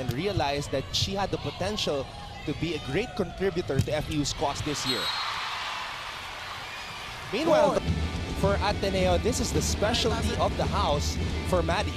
and realized that she had the potential to be a great contributor to FEU's cause this year. Meanwhile, for Ateneo, this is the specialty of the house for Maddie.